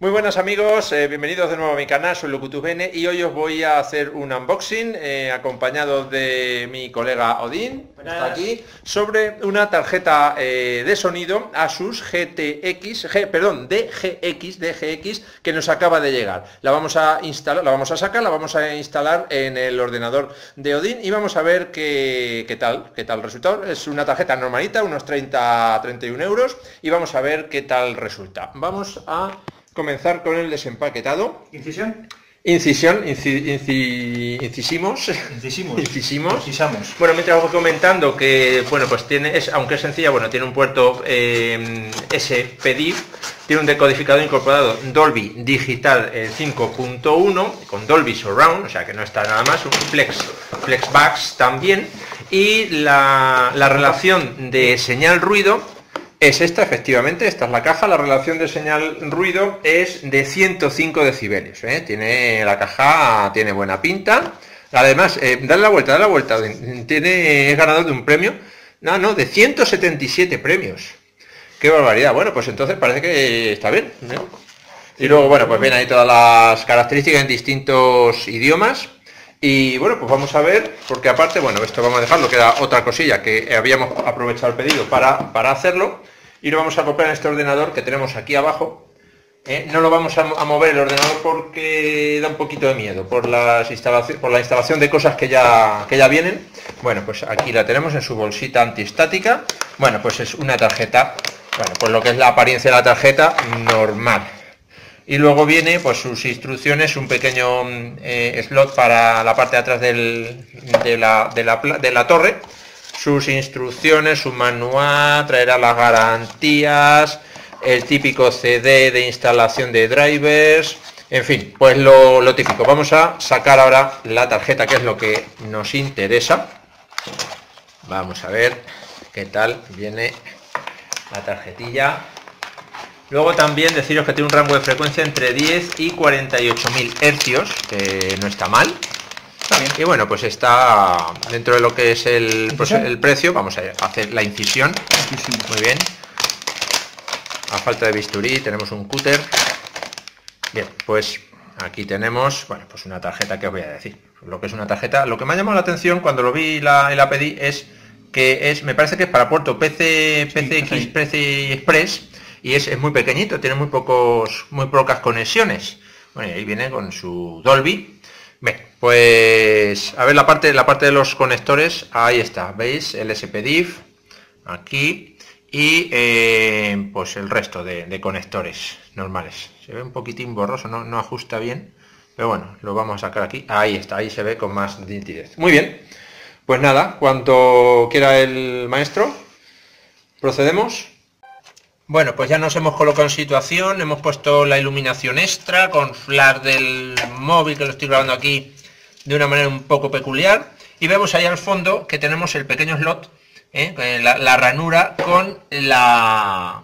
Muy buenas amigos, eh, bienvenidos de nuevo a mi canal, soy Locutubene y hoy os voy a hacer un unboxing eh, acompañado de mi colega Odín, que está aquí, sobre una tarjeta eh, de sonido Asus GTX, G, perdón, DGX, DGX que nos acaba de llegar. La vamos a instalar, la vamos a sacar, la vamos a instalar en el ordenador de Odín y vamos a ver qué, qué tal, qué tal resultado. Es una tarjeta normalita, unos 30 31 euros y vamos a ver qué tal resulta. Vamos a comenzar con el desempaquetado. ¿Incisión? Incisión, inci- inci- incisimos. Incisimos. Incisimos. Incisamos. Bueno, mientras voy comentando que, bueno, pues tiene, es, aunque es sencilla, bueno, tiene un puerto eh, SPDIF, tiene un decodificador incorporado Dolby Digital eh, 5.1 con Dolby Surround, o sea que no está nada más, un Flex, Flexbacks también, y la, la relación de señal ruido es esta, efectivamente, esta es la caja, la relación de señal ruido es de 105 decibeles, ¿eh? tiene la caja, tiene buena pinta, además, eh, la vuelta, dale la vuelta, tiene, es ganador de un premio, no, no, de 177 premios, qué barbaridad, bueno, pues entonces parece que está bien, ¿eh? y luego, bueno, pues ven ahí todas las características en distintos idiomas, y bueno, pues vamos a ver, porque aparte, bueno, esto vamos a dejarlo, queda otra cosilla que habíamos aprovechado el pedido para, para hacerlo, y lo vamos a copiar en este ordenador que tenemos aquí abajo. ¿eh? No lo vamos a, mover el ordenador porque da un poquito de miedo por, las instalación, por la instalación de cosas que ya, que ya vienen. Bueno, pues aquí la tenemos en su bolsita antiestática. Bueno, pues es una tarjeta, bueno, pues lo que es la apariencia de la tarjeta normal y luego viene pues sus instrucciones un pequeño eh, slot para la parte de atrás del- de, la, de la de la torre sus instrucciones su manual traerá las garantías el típico CD de instalación de drivers en fin pues lo, típico. Vamos a sacar ahora la tarjeta que es lo que nos interesa. Vamos a ver qué tal viene la tarjetilla. Luego también deciros que tiene un rango de frecuencia entre 10 y 48.000 hercios, que no está mal. Y bueno, pues está dentro de lo que es el, el precio. Vamos a hacer la incisión. Incisión. Muy bien. A falta de bisturí tenemos un cúter. Bien, pues aquí tenemos, bueno, pues una tarjeta que os voy a decir. Lo que es una tarjeta, lo que me ha llamado la atención cuando lo vi y la, y la pedí es que es, me parece que es para puerto PC, PCX, PCI. PC Express y es, es muy pequeñito, tiene muy pocos, muy pocas conexiones. Bueno, y ahí viene con su Dolby. Pues a ver la parte, la parte de los conectores, ahí está, ¿veis? El SPDIF, aquí y eh, pues el resto de, de conectores normales. Se ve un poquitín borroso no, no ajusta bien pero bueno lo vamos a sacar aquí. Ahí está ahí se ve con más nitidez. Muy bien pues nada cuanto quiera el maestro procedemos bueno, pues ya nos hemos colocado en situación, hemos puesto la iluminación extra con flash del móvil que lo estoy grabando aquí de una manera un poco peculiar y vemos ahí al fondo que tenemos el pequeño slot, ¿eh? La, la ranura con la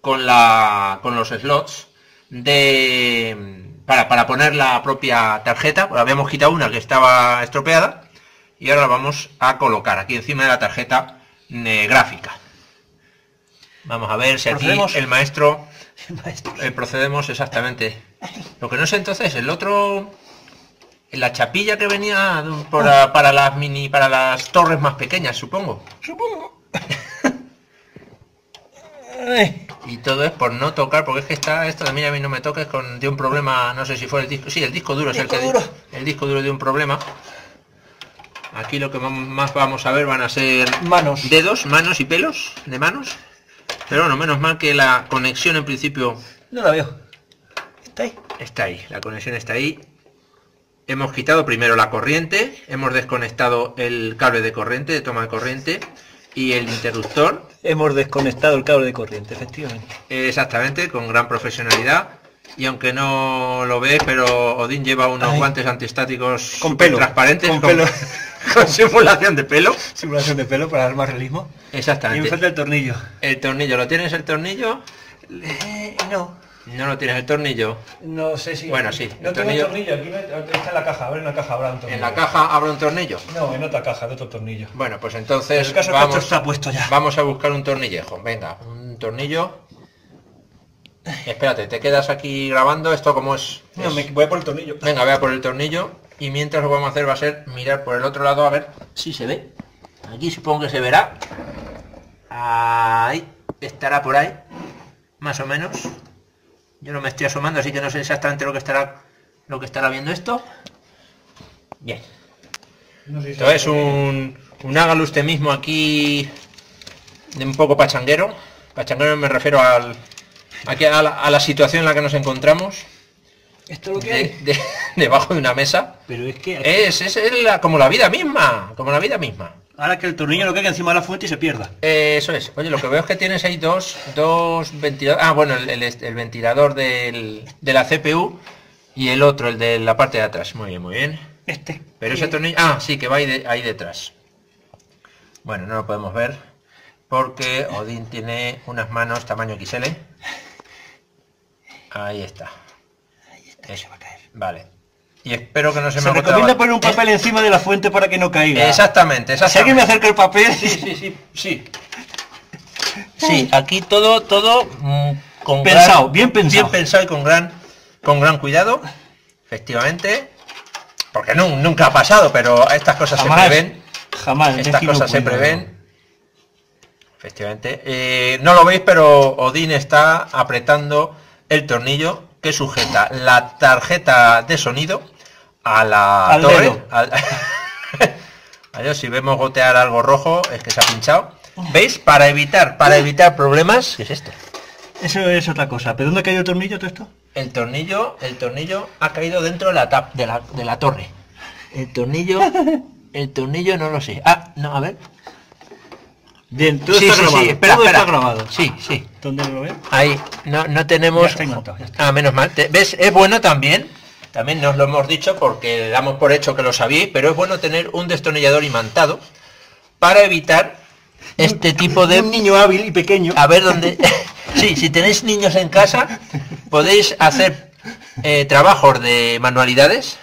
con la con los slots de para, para poner la propia tarjeta, pues habíamos quitado una que estaba estropeada y ahora la vamos a colocar aquí encima de la tarjeta eh, gráfica. Vamos a ver si aquí Procedemos. el maestro Maestro. eh, procedemos exactamente. Lo que no sé entonces, el otro, la chapilla que venía para, para las mini, para las torres más pequeñas, supongo. Supongo. Ay, Y todo es por no tocar, porque es que está esto de mí a mí no me toques con de un problema, no sé si fue el disco, sí, el disco duro es el Disco que duro. el disco duro de un problema. Aquí lo que más vamos a ver van a ser Manos. dedos, manos y pelos de manos. Pero bueno, menos mal que la conexión en principio No la veo. Está ahí. Está ahí, la conexión está ahí. Hemos quitado primero la corriente, hemos desconectado el cable de corriente, de toma de corriente y el interruptor, Hemos desconectado el cable de corriente, efectivamente. exactamente, con gran profesionalidad. Y aunque no lo ves, pero Odín lleva unos Ay. guantes antiestáticos Con pelo, transparentes con pelo. con simulación de pelo. Simulación de pelo para dar más realismo. Y me Exactamente. falta el tornillo. El tornillo, ¿lo tienes el tornillo? Eh, no. No lo tienes el tornillo. No sé si. Bueno, sí, No el tengo tornillo- tornillo. Aquí está en la caja. A ver, en la caja habrá un tornillo. En la caja habrá un tornillo. No, en otra caja, de otro tornillo. Bueno, pues En entonces el caso que vamos, esto está puesto ya. vamos a buscar un tornillejo. Venga, un tornillo. Espérate, te quedas aquí grabando esto como es. No, es- me voy a por el tornillo. Venga, vea por el tornillo y mientras lo que vamos a hacer va a ser mirar por el otro lado a ver si se ve. Aquí supongo que se verá. Ahí, estará por ahí, más o menos. Yo no me estoy asomando, así que no sé exactamente lo que estará lo que estará viendo esto. Bien. No sé si Esto es un, un hágalo usted mismo aquí de un poco pachanguero. Pachanguero me refiero al, aquí a, la, a la situación en la que nos encontramos. Esto es lo que de- hay. de- debajo de una mesa. Pero es que Es, es, es la- como la vida misma, como la vida misma. ahora que el tornillo no caiga encima de la fuente y se pierda. Eh, eso es. Oye, lo que veo es que tienes ahí dos, dos ventiladores. Ah, bueno, el, el- el ventilador del, de la CPU y el otro, el de la parte de atrás. Muy bien, muy bien. Este. Pero ese tornillo... Ah, sí, que va ahí, de- ahí detrás. Bueno, no lo podemos ver porque Odín tiene unas manos tamaño XL. Ahí está. Se va a caer. Vale. Y espero que no se, Se me agote la recomienda poner un papel encima de la fuente para que no caiga. Exactamente, Si alguien me exactamente. acerca el papel, Sí, sí, sí, sí. Sí, aquí todo, todo mm, con Pensado, bien pensado. bien pensado y con gran, con gran cuidado, efectivamente, porque nu- nunca ha pasado, pero estas cosas jamás, se prevén, jamás. estas cosas se prevén, efectivamente. Eh, no lo veis, pero Odín está apretando el tornillo que sujeta la tarjeta de sonido a la Al torre. dedo. al- Adiós, si vemos gotear algo rojo es que se ha pinchado. ¿Veis? Para evitar, para evitar problemas. ¿Qué es esto? Eso es otra cosa. ¿Pero dónde ha caído el tornillo todo esto? El tornillo, el tornillo ha caído dentro de la tap, de la, de la torre. El tornillo, el tornillo no lo sé. Ah, no, a ver. Bien, todo sí, está sí, grabado. sí, espera, todo espera. está grabado. Sí, sí. ¿Dónde lo ves? Ahí, no, no tenemos. Ya. Ah, menos mal. ¿Ves? Es bueno también. También nos lo hemos dicho porque damos por hecho que lo sabíais, pero es bueno tener un destornillador imantado para evitar este tipo de Un niño hábil y pequeño. a ver dónde sí si tenéis niños en casa podéis hacer eh, trabajos de manualidades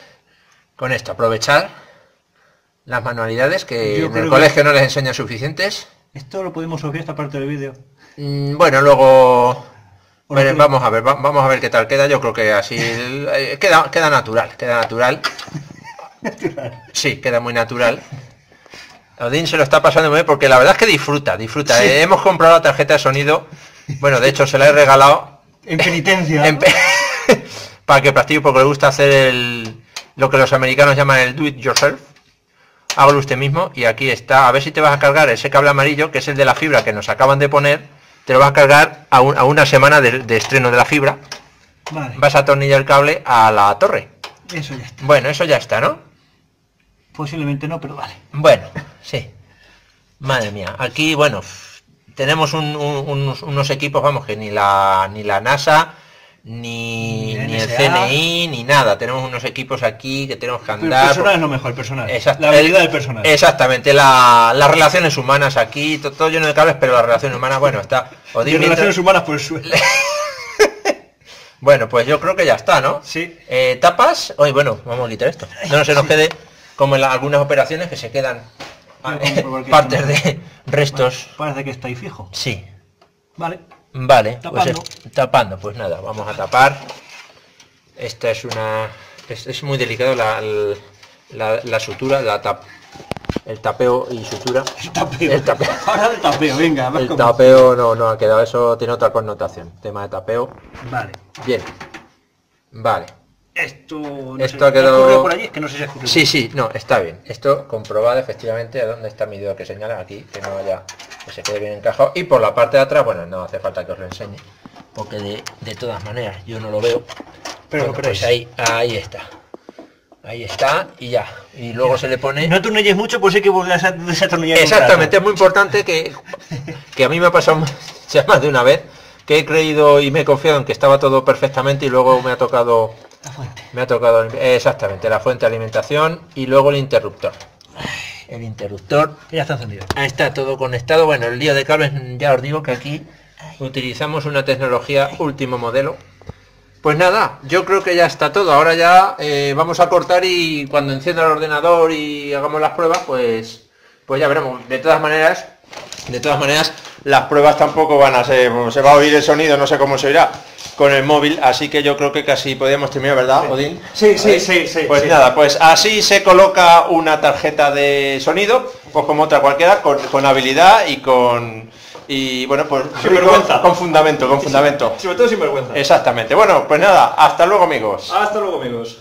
con esto aprovechar las manualidades que Yo en el que- colegio no les enseñan suficientes Esto lo podemos obviar esta parte del vídeo. Mm, bueno luego O vere- lo que- vamos a ver va- vamos a ver qué tal queda yo creo que así eh, queda queda natural queda natural sí queda muy natural Odín se lo está pasando muy bien porque la verdad es que disfruta disfruta Sí. Eh, hemos comprado la tarjeta de sonido bueno de hecho se la he regalado En penitencia. En pe- para que practique porque le gusta hacer el, lo que los americanos llaman el do it yourself. Hágalo usted mismo y aquí está. A ver si te vas a cargar ese cable amarillo, que es el de la fibra que nos acaban de poner. Te lo vas a cargar a, un- a una semana de, de estreno de la fibra. Vale. Vas a atornillar el cable a la torre. Eso ya está. Bueno, eso ya está, ¿no? Posiblemente no, pero vale. Bueno, sí. Madre mía. Aquí, bueno, tenemos un- un- unos, unos equipos, vamos, que ni la, ni la NASA, ni, Ni ni el. CNI, ni nada. Tenemos unos equipos aquí que tenemos que Pero el andar. personal es lo mejor, el personal. Exact- La habilidad el- del personal. Exactamente, la- las relaciones humanas aquí, to- todo, lleno de cables, pero las relaciones humanas, bueno, está. Mientras- relaciones humanas por el suelo. Bueno, pues yo creo que ya está, ¿no? Sí. Eh, tapas. Hoy, bueno, vamos a quitar esto. No se nos quede como en la- algunas operaciones que se quedan Voy a comprobar que partes de restos. Parece que está ahí fijo. Sí. Vale. Vale, Tapando. pues es- tapando, pues nada, vamos a tapar. Esta es una. Es, es muy delicado la, la, la sutura, la tap, el tapeo y sutura. El tapeo. El tapeo. Ahora el tapeo, venga. El cómo- tapeo no, no ha quedado, eso tiene otra connotación. Tema de tapeo. Vale. Bien. Vale. Esto, no Esto sé, ha quedado- por allí, es que no sé si. Sí, sí, no, está bien. Esto comprobado efectivamente a dónde está mi dedo que señala aquí, que no haya, que se quede bien encajado. Y por la parte de atrás, bueno, no hace falta que os lo enseñe, porque de, de todas maneras yo no lo veo. Pero Bueno, lo pues ahí, ahí está. Ahí está y ya. Y luego se le pone. No atornilles mucho, pues hay que volver a desatornillar. Exactamente, es muy importante que, que a mí me ha pasado ya más de una vez que he creído y me he confiado en que estaba todo perfectamente y luego me ha tocado La fuente. me ha tocado exactamente la fuente de alimentación y luego el interruptor. El interruptor ya está encendido. Ahí está todo conectado. Bueno, el lío de cables, ya os digo que aquí utilizamos una tecnología último modelo. Pues nada, yo creo que ya está todo. Ahora ya eh, vamos a cortar y cuando encienda el ordenador y hagamos las pruebas, pues, pues ya veremos. De todas maneras, de todas maneras, las pruebas tampoco van a ser, se va a oír el sonido, no sé cómo se oirá con el móvil, así que yo creo que casi podríamos terminar, ¿verdad, Odín? Sí, sí, sí, sí. Pues sí. nada, pues así se coloca una tarjeta de sonido, pues como otra cualquiera, con, con habilidad y con y bueno, pues Sin vergüenza. con fundamento, con fundamento. Sobre todo sin vergüenza. Exactamente. Bueno, pues nada, hasta luego amigos. Hasta luego amigos.